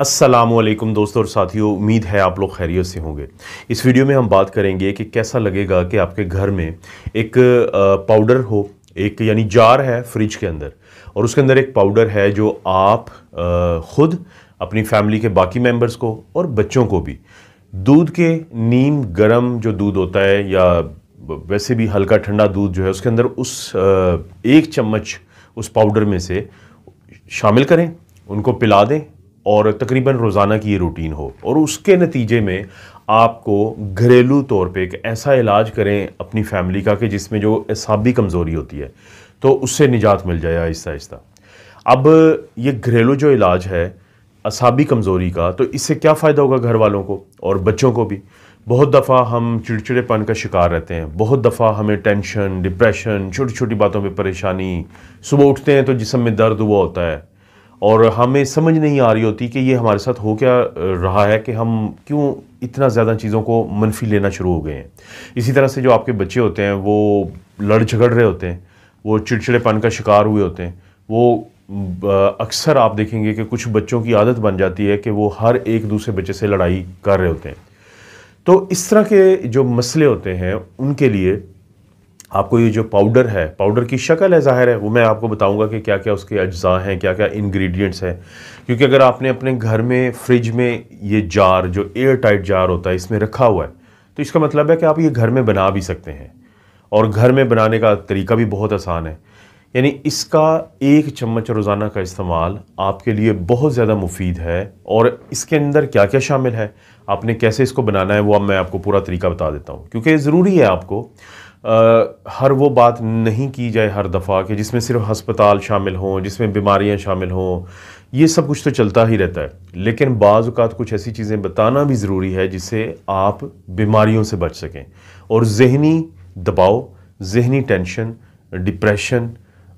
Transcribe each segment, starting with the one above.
असलम दोस्तों और साथियों, उम्मीद है आप लोग खैरियत से होंगे। इस वीडियो में हम बात करेंगे कि कैसा लगेगा कि आपके घर में एक पाउडर हो, एक यानी जार है फ्रिज के अंदर और उसके अंदर एक पाउडर है जो आप ख़ुद, अपनी फैमिली के बाकी मेंबर्स को और बच्चों को भी। दूध के नीम गरम जो दूध होता है या वैसे भी हल्का ठंडा दूध जो है उसके अंदर उस एक चम्मच उस पाउडर में से शामिल करें, उनको पिला दें और तकरीबन रोज़ाना की ये रूटीन हो। और उसके नतीजे में आपको घरेलू तौर पे एक ऐसा इलाज करें अपनी फैमिली का कि जिसमें जो एसाबी कमज़ोरी होती है तो उससे निजात मिल जाए आहिस्ता आहिस्ता। अब ये घरेलू जो इलाज है असाबी कमज़ोरी का तो इससे क्या फ़ायदा होगा घर वालों को और बच्चों को भी? बहुत दफ़ा हम चिड़चिड़ेपन का शिकार रहते हैं। बहुत दफ़ा हमें टेंशन डिप्रेशन छोटी छोटी बातों में परेशानी। सुबह उठते हैं तो जिसम में दर्द हुआ होता है। और हमें समझ नहीं आ रही होती कि ये हमारे साथ हो क्या रहा है कि हम क्यों इतना ज़्यादा चीज़ों को मनफी लेना शुरू हो गए हैं। इसी तरह से जो आपके बच्चे होते हैं, वो लड़ झगड़ रहे होते हैं, वो चिड़चिड़ेपन का शिकार हुए होते हैं, वो अक्सर आप देखेंगे कि कुछ बच्चों की आदत बन जाती है कि वो हर एक दूसरे बच्चे से लड़ाई कर रहे होते हैं। तो इस तरह के जो मसले होते हैं, उनके लिए आपको ये जो पाउडर है पाउडर की शक्ल है ज़ाहिर है, वो मैं आपको बताऊँगा कि क्या क्या उसके अज्जा हैं क्या क्या इंग्रेडिएंट्स हैं। क्योंकि अगर आपने अपने घर में फ्रिज में ये जार, जो एयर टाइट जार होता है, इसमें रखा हुआ है तो इसका मतलब है कि आप ये घर में बना भी सकते हैं। और घर में बनाने का तरीका भी बहुत आसान है। यानी इसका एक चम्मच रोज़ाना का इस्तेमाल आपके लिए बहुत ज़्यादा मुफीद है, और इसके अंदर क्या क्या शामिल है, आपने कैसे इसको बनाना है, वो अब मैं आपको पूरा तरीका बता देता हूँ। क्योंकि ज़रूरी है आपको हर वो बात नहीं की जाए हर दफ़ा कि जिसमें सिर्फ़ हस्पताल शामिल हों, जिसमें बीमारियाँ शामिल हों, ये सब कुछ तो चलता ही रहता है। लेकिन बाज़ात कुछ ऐसी चीज़ें बताना भी ज़रूरी है जिससे आप बीमारियों से बच सकें। और जहनी दबाव, जहनी टेंशन, डिप्रेशन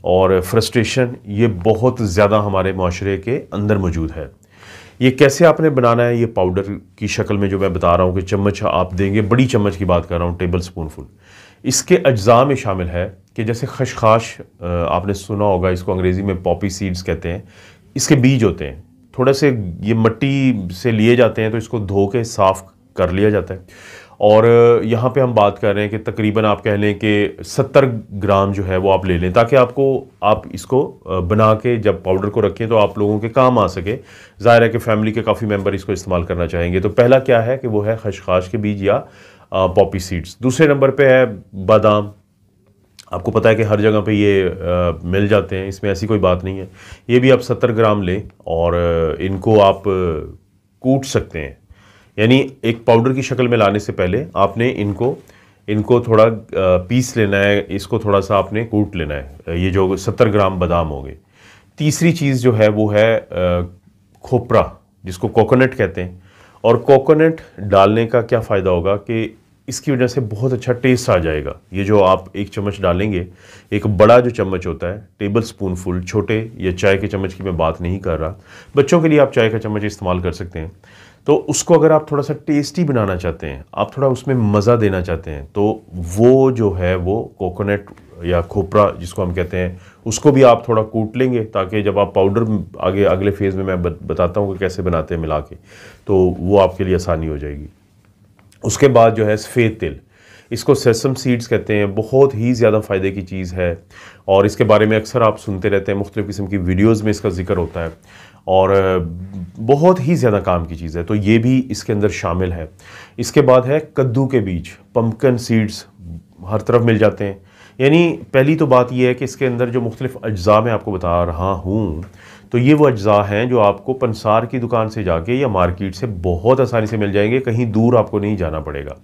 और फ्रस्ट्रेशन ये बहुत ज़्यादा हमारे माशरे के अंदर मौजूद है। ये कैसे आपने बनाना है, ये पाउडर की शक्ल में जो मैं बता रहा हूँ कि चम्मच आप देंगे, बड़ी चम्मच की बात कर रहा हूँ, टेबल स्पून फुल। इसके अज्जा में शामिल है कि जैसे खशखाश आपने सुना होगा, इसको अंग्रेज़ी में पॉपी सीड्स कहते हैं। इसके बीज होते हैं। थोड़ा से ये मट्टी से लिए जाते हैं तो इसको धो के साफ़ कर लिया जाता है। और यहाँ पे हम बात कर रहे हैं कि तकरीबन आप कह लें कि 70 ग्राम जो है वो आप ले लें, ताकि आपको, आप इसको बना के जब पाउडर को रखें तो आप लोगों के काम आ सके। ज़ाहिर है कि फैमिली के काफ़ी मेंबर इसको इस्तेमाल करना चाहेंगे। तो पहला क्या है कि वो है खशखाश के बीज या पॉपी सीड्स दूसरे नंबर पे है बादाम. आपको पता है कि हर जगह पे ये आ, मिल जाते हैं. इसमें ऐसी कोई बात नहीं है. ये भी आप सत्तर ग्राम लें और इनको आप कूट सकते हैं. यानी एक पाउडर की शक्ल में लाने से पहले आपने इनको इनको थोड़ा पीस लेना है. इसको थोड़ा सा आपने कूट लेना है. ये जो सत्तर ग्राम बादाम हो गए. तीसरी चीज़ जो है वो है खोपरा जिसको कोकोनट कहते हैं. और कोकोनट डालने का क्या फ़ायदा होगा कि इसकी वजह से बहुत अच्छा टेस्ट आ जाएगा। ये जो आप एक चम्मच डालेंगे, एक बड़ा जो चम्मच होता है टेबल स्पून फुल छोटे, या चाय के चम्मच की मैं बात नहीं कर रहा। बच्चों के लिए आप चाय का चम्मच इस्तेमाल कर सकते हैं। तो उसको अगर आप थोड़ा सा टेस्टी बनाना चाहते हैं, आप थोड़ा उसमें मज़ा देना चाहते हैं तो वो जो है, वो कोकोनट या खोपरा जिसको हम कहते हैं, उसको भी आप थोड़ा कूट लेंगे ताकि जब आप पाउडर आगे, अगले फ़ेज़ में मैं बताता हूँ कि कैसे बनाते हैं मिला के तो वो आपके लिए आसानी हो जाएगी। उसके बाद जो है सफ़ेद तिल। इसको सेसम सीड्स कहते हैं। बहुत ही ज़्यादा फ़ायदे की चीज़ है। और इसके बारे में अक्सर आप सुनते रहते हैं। मुख्तु किस्म की वीडियोज़ में इसका ज़िक्र होता है। और बहुत ही ज़्यादा काम की चीज़ है। तो ये भी इसके अंदर शामिल है। इसके बाद है कद्दू के बीज। पम्पकन सीड्स हर तरफ़ मिल जाते हैं। यानी पहली तो बात यह है कि इसके अंदर जो मुख्तलिफ़ अज्जा मैं आपको बता रहा हूँ तो ये वो अज्जा हैं जो आपको पंसार की दुकान से जाके या मार्केट से बहुत आसानी से मिल जाएँगे, कहीं दूर आपको नहीं जाना पड़ेगा।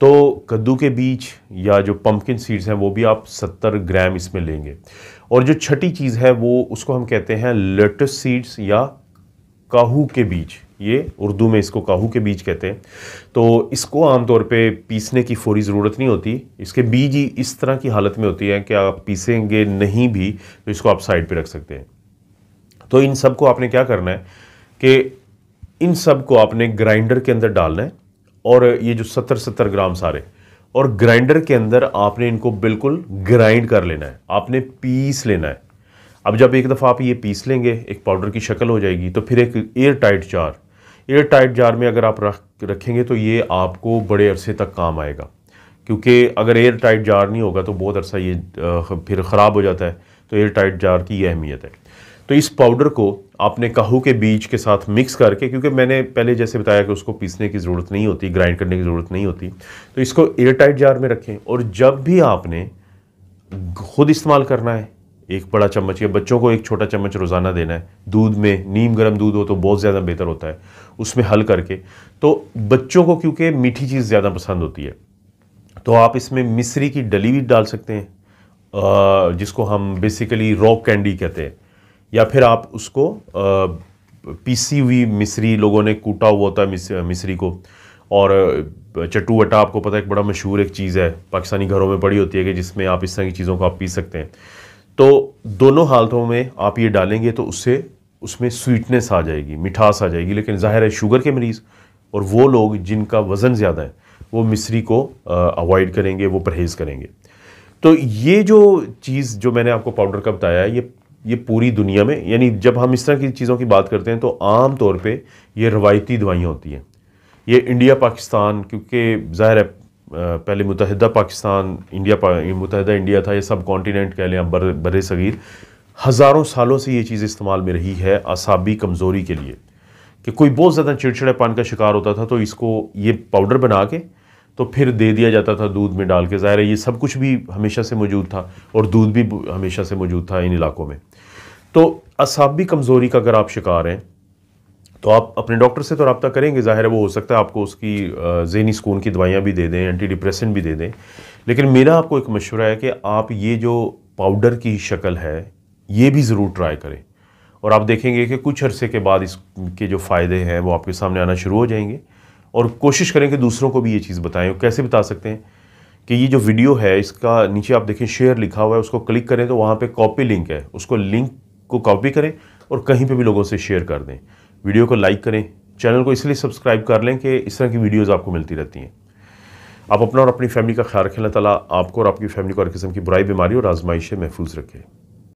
तो कद्दू के बीज या जो पम्पकिन सीड्स हैं, वो भी आप 70 ग्राम इसमें लेंगे। और जो छठी चीज़ है, वो उसको हम कहते हैं लेटस सीड्स या काहू के बीज। ये उर्दू में इसको काहू के बीज कहते हैं। तो इसको आमतौर पे पीसने की फौरी ज़रूरत नहीं होती। इसके बीज ही इस तरह की हालत में होती है कि आप पीसेंगे नहीं भी तो इसको आप साइड पे रख सकते हैं। तो इन सबको आपने क्या करना है कि इन सबको आपने ग्राइंडर के अंदर डालना है और ये जो सत्तर सत्तर ग्राम सारे, और ग्राइंडर के अंदर आपने इनको बिल्कुल ग्राइंड कर लेना है। आपने पीस लेना है। अब जब एक दफ़ा आप ये पीस लेंगे, एक पाउडर की शक्ल हो जाएगी तो फिर एक air tight jar. Air tight jar में अगर आप रख, रखेंगे तो ये आपको बड़े अरसे तक काम आएगा। क्योंकि अगर एयर टाइट जार नहीं होगा तो बहुत अरसा ये फिर ख़राब हो जाता है। तो एयर टाइट जार की ये अहमियत है। तो इस पाउडर को आपने कहू के बीज के साथ मिक्स करके, क्योंकि मैंने पहले जैसे बताया कि उसको पीसने की ज़रूरत नहीं होती ग्राइंड करने की ज़रूरत नहीं होती तो इसको एयर टाइट जार में रखें। और जब भी आपने खुद इस्तेमाल करना है, एक बड़ा चम्मच या बच्चों को एक छोटा चम्मच रोज़ाना देना है, दूध में, नीम गर्म दूध हो तो बहुत ज़्यादा बेहतर होता है, उसमें हल करके। तो बच्चों को, क्योंकि मीठी चीज़ ज़्यादा पसंद होती है तो आप इसमें मिश्री की डली भी डाल सकते हैं जिसको हम बेसिकली रॉक कैंडी कहते हैं। या फिर आप उसको पीसी हुई मिश्री लोगों ने कूटा हुआ होता है मिश्री को। और चट्टू वटा आपको पता है एक बड़ा मशहूर एक चीज़ है, पाकिस्तानी घरों में पड़ी होती है कि जिसमें आप इस तरह की चीज़ों को आप पी सकते हैं। तो दोनों हालतों में आप ये डालेंगे तो उससे, उसमें स्वीटनेस आ जाएगी, मिठास आ जाएगी, लेकिन ज़ाहिर है शुगर के मरीज़ और वो लोग जिनका वज़न ज़्यादा है, वो मिश्री को अवॉइड करेंगे, वो परहेज़ करेंगे। तो ये जो चीज़ जो मैंने आपको पाउडर का बताया है ये ये पूरी दुनिया में यानी जब हम इस तरह की चीज़ों की बात करते हैं तो आम तौर पे ये रवायती दवाइयाँ होती हैं। ये इंडिया पाकिस्तान क्योंकि ज़ाहिर है पहले मुतहदा पाकिस्तान इंडिया पा, मुतहदा इंडिया था ये सब कॉन्टीनेंट कह लें बर बर सग़ीर। हज़ारों सालों से ये चीज़ इस्तेमाल में रही है असाबी कमज़ोरी के लिए। कि कोई बहुत ज़्यादा चिड़चिड़ापन का शिकार होता था तो इसको ये पाउडर बना के तो फिर दे दिया जाता था दूध में डाल के। ज़ाहिर है, ये सब कुछ भी हमेशा से मौजूद था और दूध भी हमेशा से मौजूद था इन इलाकों में। तो असाबी कमज़ोरी का अगर आप शिकार हैं तो आप अपने डॉक्टर से तो रबता करेंगे। ज़ाहिर है, वो हो सकता है आपको उसकी जहनी सुकून की दवाइयाँ भी दे दें एंटी डिप्रेशन भी दे दें। लेकिन मेरा आपको एक मशवरा है कि आप ये जो पाउडर की शक्ल है, ये भी ज़रूर ट्राई करें। और आप देखेंगे कि कुछ अरसे के बाद इसके जो फ़ायदे हैं, वो आपके सामने आना शुरू हो जाएँगे। और कोशिश करें कि दूसरों को भी ये चीज़ बताएँ। कैसे बता सकते हैं कि ये जो वीडियो है, इसका नीचे आप देखें, शेयर लिखा हुआ है, उसको क्लिक करें तो वहाँ पे कॉपी लिंक है। उसको लिंक को कॉपी करें और कहीं पे भी लोगों से शेयर कर दें। वीडियो को लाइक करें, चैनल को इसलिए सब्सक्राइब कर लें कि इस तरह की वीडियोज़ आपको मिलती रहती हैं। आप अपना और अपनी फैमिली का ख्याल रखें, अल्लाह ताला आपको और आपकी फैमिली को हर किस्म की बुराई, बीमारी और आजमाइश महफूज रखें।